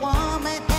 woman.